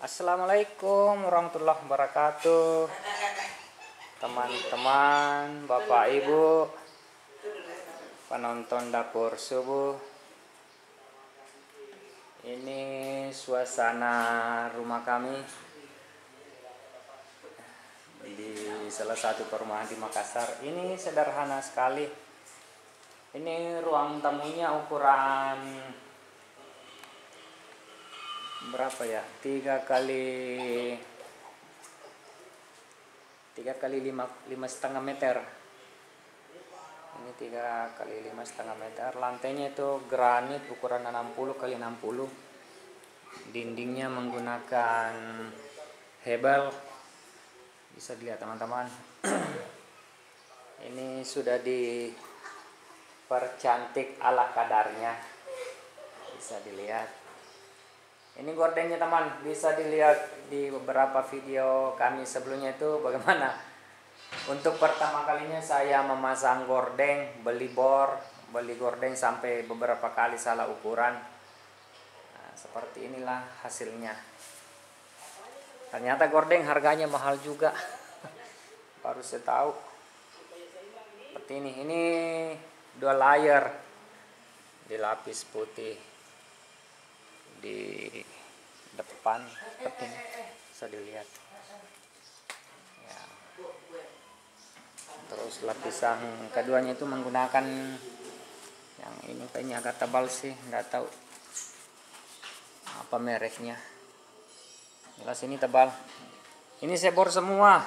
Assalamualaikum warahmatullahi wabarakatuh. Teman-teman, Bapak Ibu Penonton dapur subuh. Ini suasana rumah kami. Di salah satu perumahan di Makassar. Ini sederhana sekali. Ini ruang tamunya ukuran berapa ya? Tiga kali tiga kali lima lima setengah meter. Ini tiga kali lima setengah meter. Lantainya itu granit ukuran 60 kali 60 dindingnya menggunakan hebel. Bisa dilihat teman-teman. Ini sudah dipercantik ala kadarnya. Bisa dilihat ini gordengnya teman. Bisa dilihat di beberapa video kami sebelumnya itu bagaimana. Untuk pertama kalinya saya memasang gordeng beli bor beli gordeng sampai beberapa kali salah ukuran. Nah, seperti inilah hasilnya. Ternyata gordeng harganya mahal juga. Baru saya tahu seperti ini. Ini dua layer. Dilapis putih di depan seperti ini bisa dilihat. Ya. terus lapisan keduanya itu menggunakan yang ini kayaknya agak tebal sih nggak tahu apa mereknya. Jelas ini tebal. Ini saya bor semua.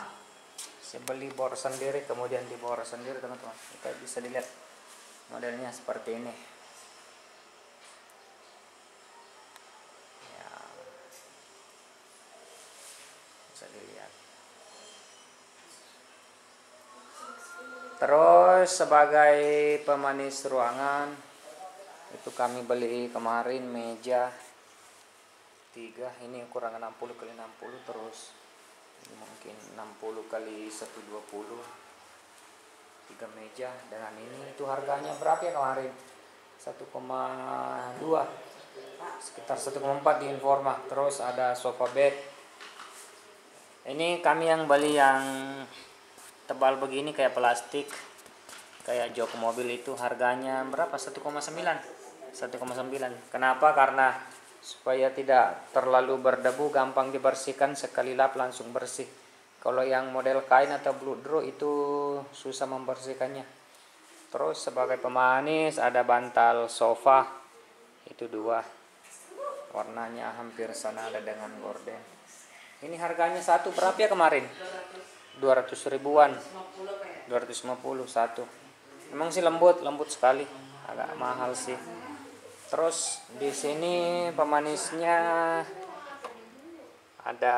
Saya beli bor sendiri kemudian dibor sendiri teman-teman. Kita bisa dilihat modelnya seperti ini bisa dilihat terus sebagai pemanis ruangan itu kami beli kemarin meja tiga. Ini ukuran 60 kali 60 terus. Ini mungkin 60 kali 120 tiga meja. Dengan ini itu harganya berapa ya kemarin? 1,2 sekitar 1,4 di Informa. Terus ada sofa bed. Ini kami yang beli yang tebal begini kayak plastik kayak jok mobil itu harganya berapa? 1,9 1,9 kenapa? Karena supaya tidak terlalu berdebu gampang dibersihkan sekali lap langsung bersih. Kalau yang model kain atau bludro itu susah membersihkannya. Terus sebagai pemanis ada bantal sofa itu dua. Warnanya hampir senada dengan gorden. Ini harganya satu berapa ya kemarin 200 ribuan. 250 satu. Memang sih lembut lembut sekali. Agak mahal sih. Terus di sini pemanisnya ada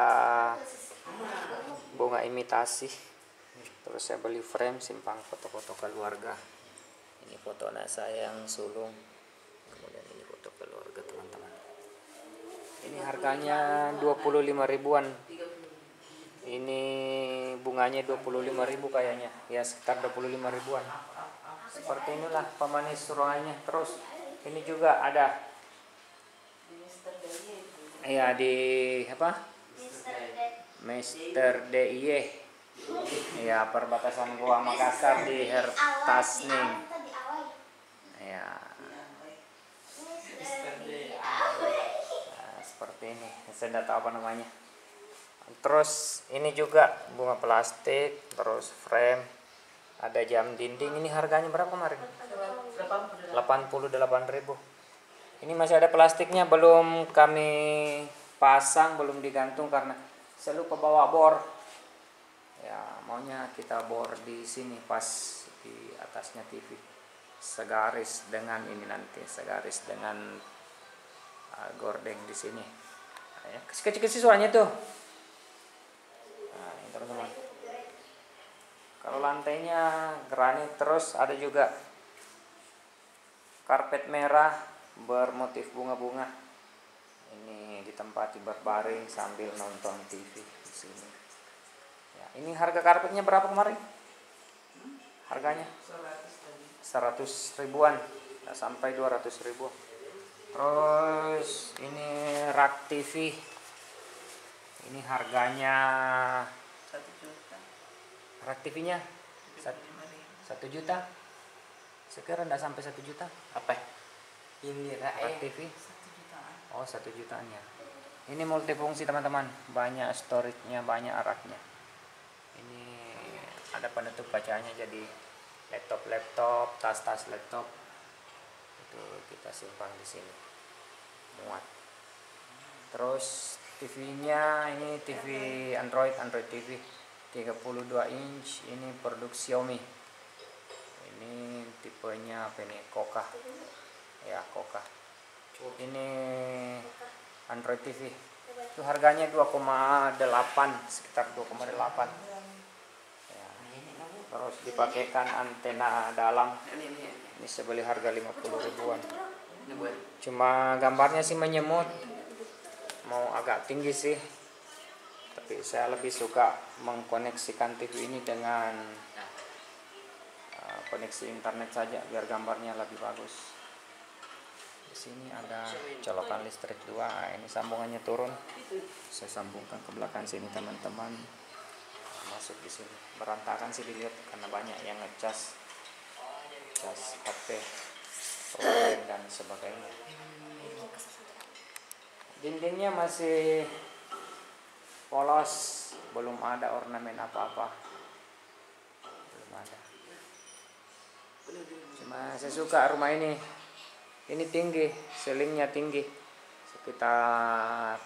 bunga imitasi. Terus saya beli frame simpang foto-foto keluarga. Ini foto anak saya yang sulung. Kemudian ini foto keluarga teman-teman. Ini harganya 25 ribuan. Ini bunganya 25 ribu kayaknya. Ya sekitar 25 ribuan. Seperti inilah pemanis ruangannya. Terus ini juga ada. Ya di apa? Mister DIY ya perbatasan Gua Makassar di Hertasning ya nah, seperti ini. Saya tidak tahu apa namanya terus ini juga bunga plastik terus frame ada jam dinding. Ini harganya berapa kemarin? 88.000 ini masih ada plastiknya belum kami pasang belum digantung karena saya lupa bawa bor. Ya maunya kita bor di sini pas di atasnya TV segaris dengan ini nanti segaris dengan uh, gordeng di sini. Ya kecil-kecil suaranya tuh teman-teman. Kalau lantainya granit terus ada juga karpet merah bermotif bunga-bunga. Ini ditempati berbaring sambil nonton TV di sini. Ya, ini harga karpetnya berapa kemarin? Harganya? 100 ribuan. Nggak sampai 200 ribu. Terus ini rak TV ini harganya rak TV-nya satu juta? Sekarang tidak sampai satu juta? Apa? Ini rak rae TV oh satu jutaan ya. Ini multifungsi teman-teman. Banyak storage-nya banyak raknya ini ada penutup bacanya jadi laptop-laptop tas-tas laptop. Itu kita simpan di sini. Muat. Terus TV-nya ini TV Android Android TV 32 inch ini produk Xiaomi. Ini tipenya apa ini Koka ya Koka ini Android TV itu harganya 2,8 sekitar 2,8 ya. terus dipakaikan antena dalam. Ini sebeli harga 50 ribuan. Cuma gambarnya sih menyemut. Mau agak tinggi sih tapi saya lebih suka mengkoneksikan TV ini dengan uh, koneksi internet saja biar gambarnya lebih bagus. Di sini ada colokan listrik dua ini sambungannya turun. Saya sambungkan ke belakang sini teman-teman. Masuk di sini. Berantakan sih dilihat karena banyak yang ngecas cas HP dan sebagainya. Dindingnya masih polos. Belum ada ornamen apa-apa. Belum ada. Cuma saya suka rumah ini. Ini tinggi ceilingnya tinggi. Sekitar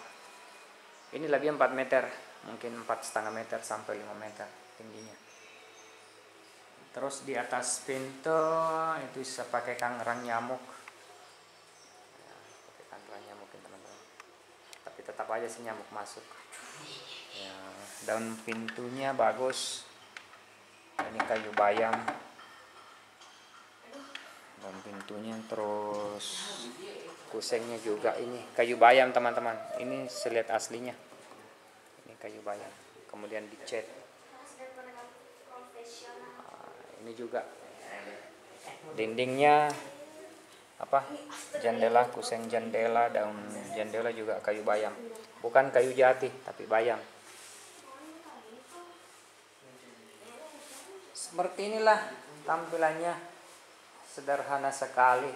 ini lebih 4 meter. Mungkin empat setengah meter sampai 5 meter tingginya. Terus di atas pintu itu bisa pakai kangrang nyamuk. Ya, pakai kangrang nyamuk ya, teman-teman. Tapi tetap aja sih nyamuk masuk ya daun pintunya bagus. Ini kayu bayam. Daun pintunya terus kusengnya juga ini. Kayu bayam teman-teman. Ini selit aslinya. Ini kayu bayam. Kemudian dicat. Ah, ini juga. Dindingnya apa? Jendela kuseng jendela daun jendela juga kayu bayam. Bukan kayu jati tapi bayam seperti inilah tampilannya. Sederhana sekali.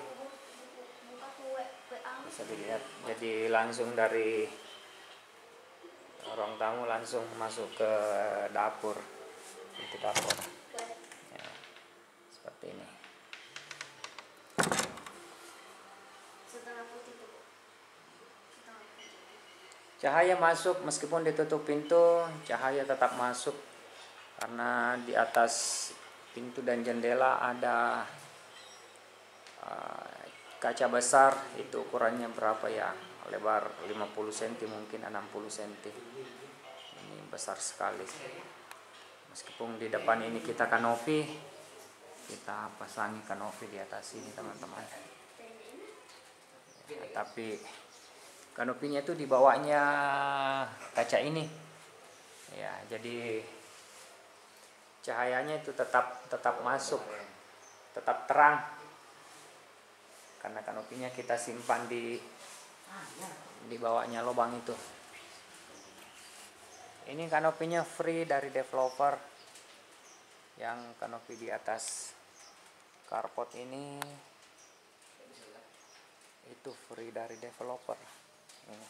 Bisa dilihat jadi langsung dari ruang tamu langsung masuk ke dapur. Itu dapur. Ya, seperti ini. Cahaya masuk meskipun ditutup pintu cahaya tetap masuk karena di atas pintu dan jendela ada uh, kaca besar itu ukurannya berapa ya? Lebar 50 cm mungkin 60 cm ini besar sekali. Meskipun di depan ini kita kanopi kita pasangi kanopi di atas ini teman-teman. Ya, tapi kanopinya itu di bawahnya kaca ini. Ya jadi cahayanya itu tetap tetap masuk tetap terang. Karena kanopinya kita simpan di di bawahnya lubang itu. Ini kanopinya free dari developer. Yang kanopi di atas carport ini itu free dari developer. Ini.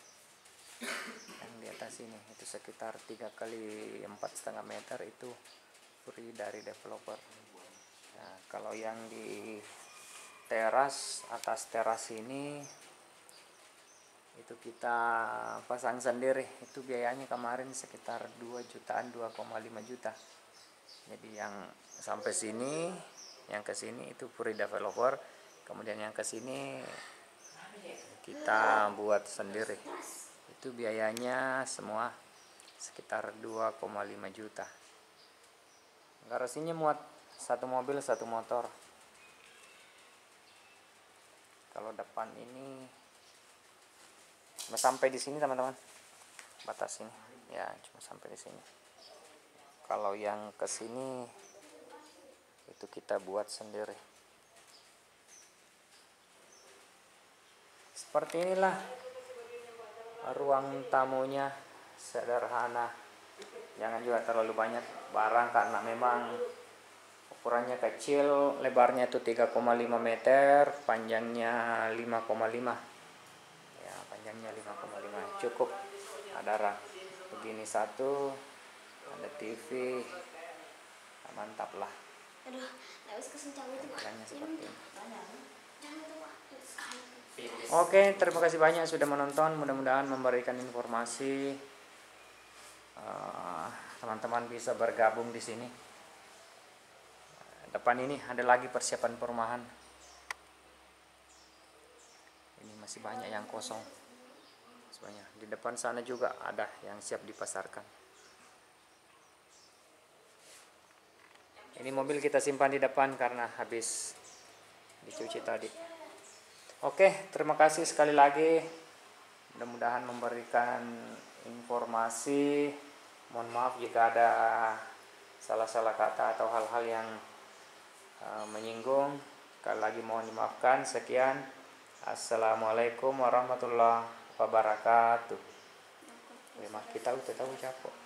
Yang di atas ini itu sekitar tiga kali empat setengah meter itu free dari developer. Nah, kalau yang di teras atas teras ini itu kita pasang sendiri. Itu biayanya kemarin sekitar 2 jutaan 2,5 juta. Jadi yang sampai sini yang ke sini itu free developer. Kemudian yang ke sini kita buat sendiri. Itu biayanya semua sekitar 2,5 juta garasinya muat satu mobil satu motor. Kalau depan ini cuma sampai di sini teman-teman. Batas ini. Ya cuma sampai di sini. Kalau yang ke sini itu kita buat sendiri. Seperti inilah ruang tamunya sederhana jangan juga terlalu banyak barang karena memang ukurannya kecil lebarnya itu 3,5 meter panjangnya 5,5 ya panjangnya 5,5 cukup ada rak begini satu ada TV Nah, mantap lah Aduh, kesencang itu. Seperti ini. Oke, terima kasih banyak sudah menonton. Mudah-mudahan memberikan informasi. Eh, Teman-teman bisa bergabung di sini. Depan ini ada lagi persiapan perumahan. Ini masih banyak yang kosong. Sebenarnya di depan sana juga ada yang siap dipasarkan. Ini mobil kita simpan di depan karena habis dicuci tadi. Oke, terima kasih sekali lagi. Mudah-mudahan memberikan informasi. Mohon maaf jika ada salah-salah kata atau hal-hal yang uh, menyinggung. Sekali lagi mohon dimaafkan. Sekian. Assalamualaikum warahmatullahi wabarakatuh. Memang kita udah tahu capek.